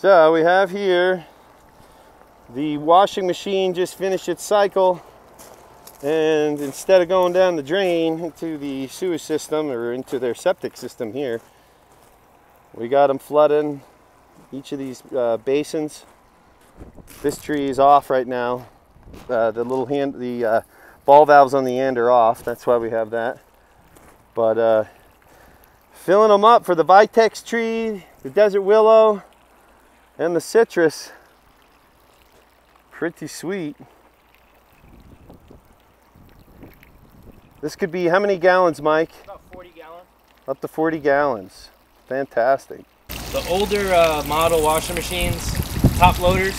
So we have here the washing machine just finished its cycle and instead of going down the drain into the sewer system or into their septic system here we got them flooding each of these uh, basins. This tree is off right now. Uh, the little hand the uh, ball valves on the end are off. That's why we have that. But uh, filling them up for the vitex tree the desert willow and the citrus pretty sweet. This could be how many gallons mike? About 40 gallons up to 40 gallons. Fantastic. The older uh, model washing machines top loaders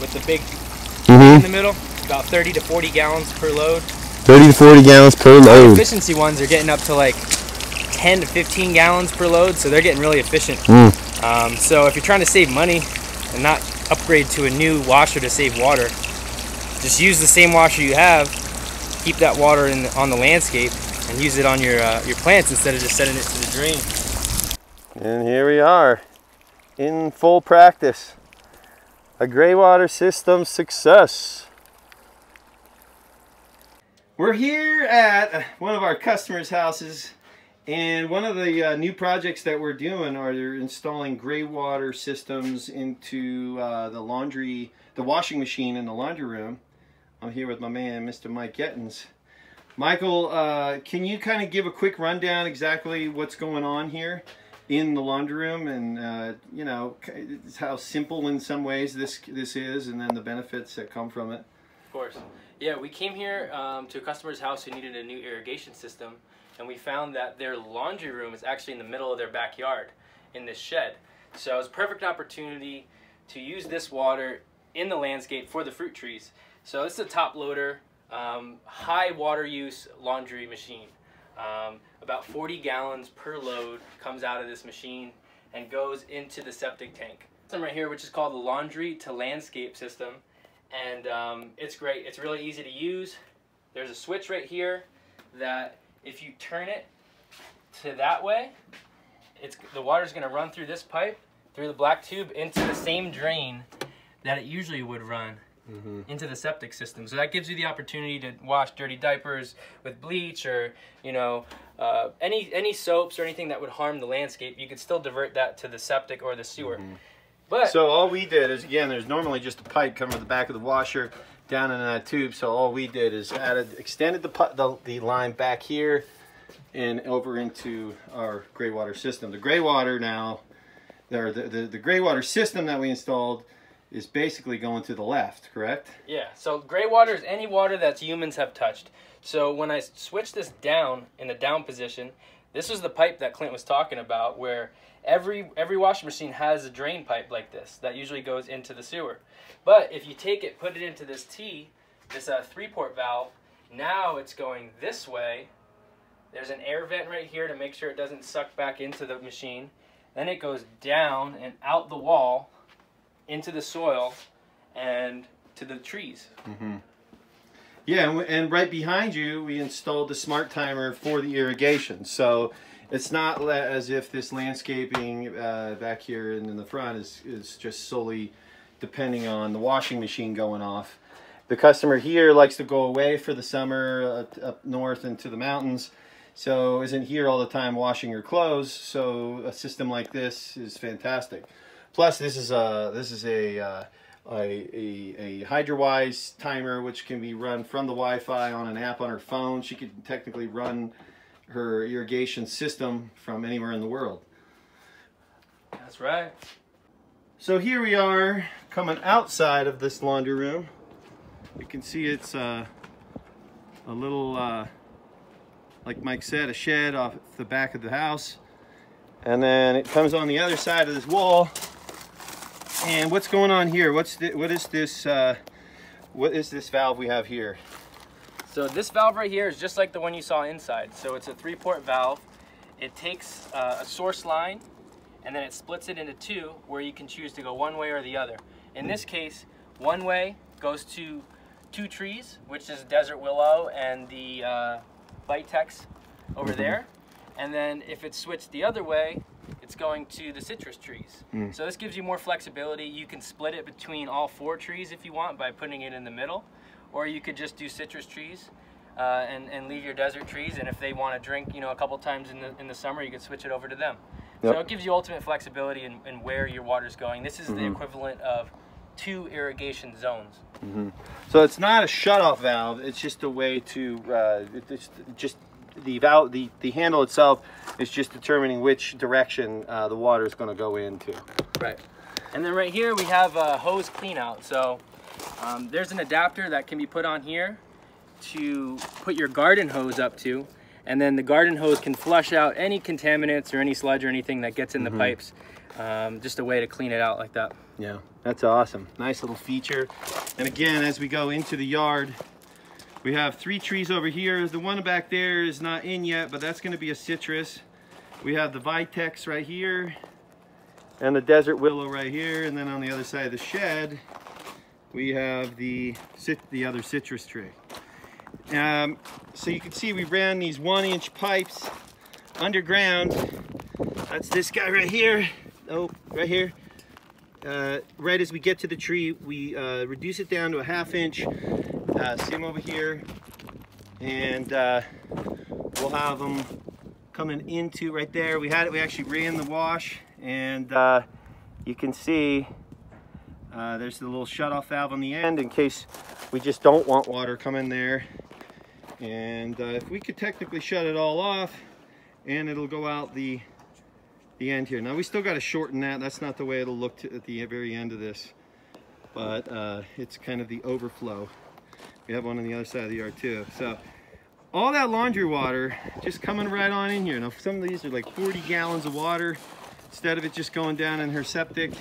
with the big mm-hmm. in the middle about 30 to 40 gallons per load. 30 to 40 gallons per load. efficiency ones are getting up to like 10 to 15 gallons per load so they're getting really efficient. Mm. Um, so if you're trying to save money and not upgrade to a new washer to save water. Just use the same washer you have, keep that water in on the landscape, and use it on your, uh, your plants instead of just sending it to the drain. And here we are, in full practice. A gray water system success. We're here at one of our customers' houses and one of the uh, new projects that we're doing are they're installing gray water systems into uh, the laundry, the washing machine in the laundry room. I'm here with my man, Mr. Mike Yettins. Michael, uh, can you kind of give a quick rundown exactly what's going on here in the laundry room and, uh, you know, how simple in some ways this, this is and then the benefits that come from it? Of course. Yeah, we came here um, to a customer's house who needed a new irrigation system and we found that their laundry room is actually in the middle of their backyard in this shed. So it was a perfect opportunity to use this water in the landscape for the fruit trees. So this is a top loader, um, high water use laundry machine. Um, about 40 gallons per load comes out of this machine and goes into the septic tank. System right here, which is called the laundry to landscape system. And um, it's great, it's really easy to use. There's a switch right here that if you turn it to that way, it's the water's going to run through this pipe, through the black tube, into the same drain that it usually would run mm -hmm. into the septic system. So that gives you the opportunity to wash dirty diapers with bleach or, you know, uh, any any soaps or anything that would harm the landscape. You could still divert that to the septic or the sewer. Mm -hmm. But so all we did is again, there's normally just a pipe coming from the back of the washer down in that tube. So all we did is added, extended the, the, the line back here and over into our gray water system. The gray water now, the, the, the gray water system that we installed is basically going to the left, correct? Yeah, so gray water is any water that humans have touched. So when I switch this down in the down position, this was the pipe that Clint was talking about where every every washing machine has a drain pipe like this that usually goes into the sewer. But if you take it, put it into this T, this uh, three-port valve, now it's going this way. There's an air vent right here to make sure it doesn't suck back into the machine. Then it goes down and out the wall into the soil and to the trees. Mm -hmm. Yeah, and right behind you, we installed the smart timer for the irrigation. So it's not as if this landscaping uh, back here and in the front is, is just solely depending on the washing machine going off. The customer here likes to go away for the summer uh, up north into the mountains, so isn't here all the time washing her clothes. So a system like this is fantastic. Plus, this is a this is a uh, a, a, a Hydrawise timer which can be run from the Wi-Fi on an app on her phone. She could technically run her irrigation system from anywhere in the world. That's right. So here we are coming outside of this laundry room. You can see it's uh, a little, uh, like Mike said, a shed off the back of the house. And then it comes on the other side of this wall. And what's going on here? What's the, what is this? Uh, what is this valve we have here? So this valve right here is just like the one you saw inside. So it's a three port valve. It takes uh, a source line and then it splits it into two where you can choose to go one way or the other. In this case, one way goes to two trees, which is desert willow and the uh, vitex over mm -hmm. there. And then if it's switched the other way, it's going to the citrus trees. Mm. So this gives you more flexibility. You can split it between all four trees if you want by putting it in the middle, or you could just do citrus trees. Uh, and, and leave your desert trees, and if they want to drink, you know, a couple times in the in the summer, you can switch it over to them. Yep. So it gives you ultimate flexibility in, in where your water's going. This is the Mhm. equivalent of two irrigation zones. So it's not a shutoff valve. It's just a way to uh, it's just the valve. The the handle itself is just determining which direction uh, the water is going to go into. Right. And then right here we have a hose clean out. So um, there's an adapter that can be put on here to put your garden hose up to. And then the garden hose can flush out any contaminants or any sludge or anything that gets in the pipes. Um, just a way to clean it out like that. Yeah, that's awesome. Nice little feature. And again, as we go into the yard, we have three trees over here. The one back there is not in yet, but that's going to be a citrus. We have the Vitex right here and the desert willow right here. And then on the other side of the shed, we have the, the other citrus tree. Um, so you can see we ran these one inch pipes underground. That's this guy right here. Oh, right here. Uh, right as we get to the tree, we uh, reduce it down to a half inch. Uh, see them over here. And uh, we'll have them coming into right there. We had it, we actually ran the wash and uh, you can see uh, there's the little shut-off valve on the end in case we just don't want water coming there. And uh, if we could technically shut it all off and it'll go out the the end here. Now we still got to shorten that. That's not the way it'll look to, at the very end of this. But uh, it's kind of the overflow. We have one on the other side of the yard too. So all that laundry water just coming right on in here. Now some of these are like 40 gallons of water instead of it just going down in her septic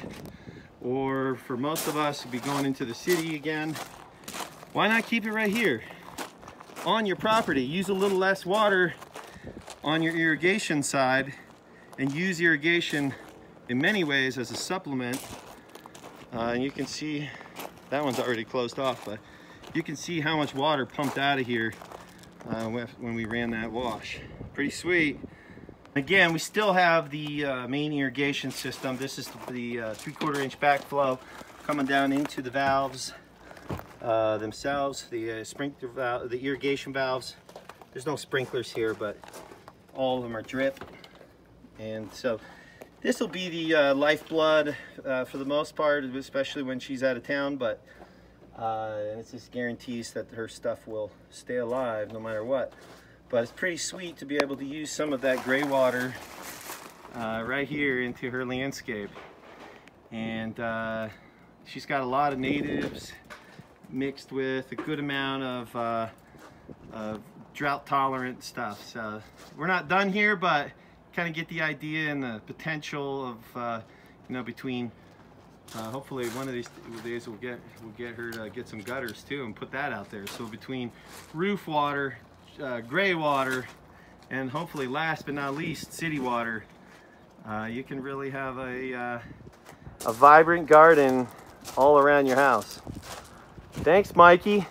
or for most of us be going into the city again. Why not keep it right here on your property? Use a little less water on your irrigation side and use irrigation in many ways as a supplement. Uh, and you can see that one's already closed off, but you can see how much water pumped out of here uh, when we ran that wash. Pretty sweet. Again, we still have the uh, main irrigation system. This is the uh, three quarter inch backflow coming down into the valves uh, themselves, the uh, sprinkler valve, the irrigation valves. There's no sprinklers here, but all of them are drip. And so this will be the uh, lifeblood uh, for the most part, especially when she's out of town, but uh, it just guarantees that her stuff will stay alive no matter what. But it's pretty sweet to be able to use some of that gray water uh, right here into her landscape. And uh, she's got a lot of natives mixed with a good amount of, uh, of drought tolerant stuff. So we're not done here, but kind of get the idea and the potential of, uh, you know, between uh, hopefully one of these days we'll get we'll get her to get some gutters too and put that out there. So between roof water, uh, gray water, and hopefully last but not least city water, uh, you can really have a uh, a vibrant garden all around your house. Thanks, Mikey.